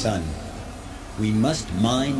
son. We must mind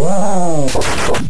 Wow.